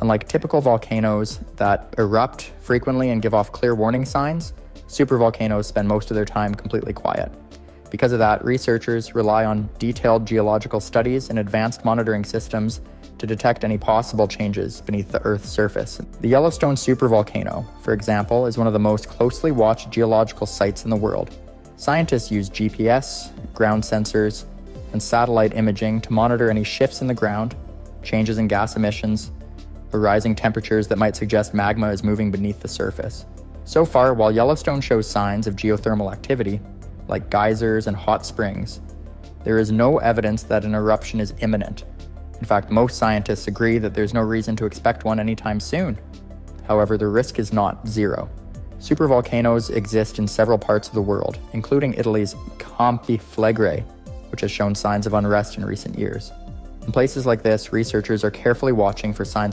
Unlike typical volcanoes that erupt frequently and give off clear warning signs, supervolcanoes spend most of their time completely quiet. Because of that, researchers rely on detailed geological studies and advanced monitoring systems to detect any possible changes beneath the Earth's surface. The Yellowstone supervolcano, for example, is one of the most closely watched geological sites in the world. Scientists use GPS, ground sensors, and satellite imaging to monitor any shifts in the ground, changes in gas emissions, or rising temperatures that might suggest magma is moving beneath the surface. So far, while Yellowstone shows signs of geothermal activity, like geysers and hot springs, there is no evidence that an eruption is imminent. In fact, most scientists agree that there's no reason to expect one anytime soon. However, the risk is not zero. Supervolcanoes exist in several parts of the world, including Italy's Campi Flegrei, which has shown signs of unrest in recent years. In places like this, researchers are carefully watching for signs of